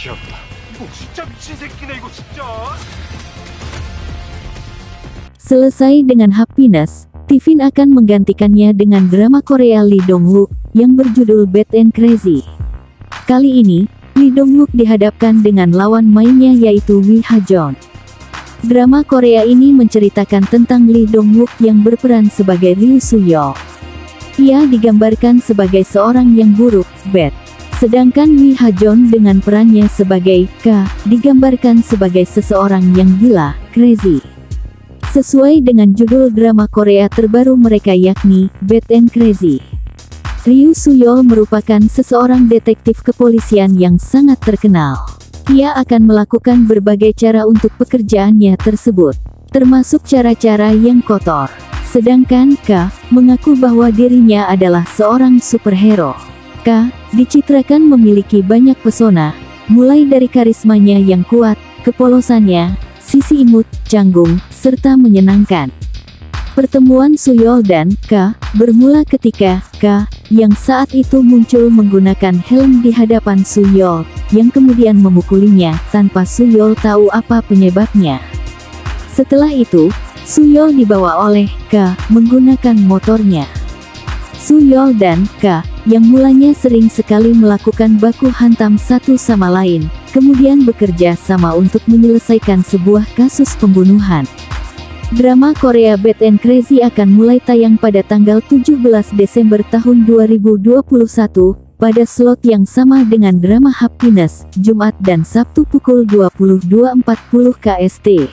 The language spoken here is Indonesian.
귀엽다. 이거 진짜 미친 새끼네 이거 진짜. Selesai dengan Happiness, Tivin akan menggantikannya dengan drama Korea Lee Dong Wook yang berjudul Bad and Crazy. Kali ini, Lee Dong Wook dihadapkan dengan lawan mainnya yaitu Wi Ha Jon. Drama Korea ini menceritakan tentang Lee Dong Wook yang berperan sebagai Ryu Suyo. Ia digambarkan sebagai seorang yang buruk, bad. Sedangkan Wi Ha Jon dengan perannya sebagai K digambarkan sebagai seseorang yang gila, crazy. Sesuai dengan judul drama Korea terbaru mereka yakni Bad and Crazy. Ryu Suyol merupakan seseorang detektif kepolisian yang sangat terkenal. Ia akan melakukan berbagai cara untuk pekerjaannya tersebut, termasuk cara-cara yang kotor. Sedangkan K mengaku bahwa dirinya adalah seorang superhero. K dicitrakan memiliki banyak pesona, mulai dari karismanya yang kuat, kepolosannya, sisi imut, canggung, serta menyenangkan. Pertemuan Suyol dan K bermula ketika K yang saat itu muncul menggunakan helm di hadapan Suyol, yang kemudian memukulinya tanpa Suyol tahu apa penyebabnya. Setelah itu, Suyol dibawa oleh K menggunakan motornya. Suyol dan K yang mulanya sering sekali melakukan baku hantam satu sama lain, kemudian bekerja sama untuk menyelesaikan sebuah kasus pembunuhan. Drama Korea Bad and Crazy akan mulai tayang pada tanggal 17 Desember tahun 2021, pada slot yang sama dengan drama Happiness, Jumat dan Sabtu pukul 22.40 KST.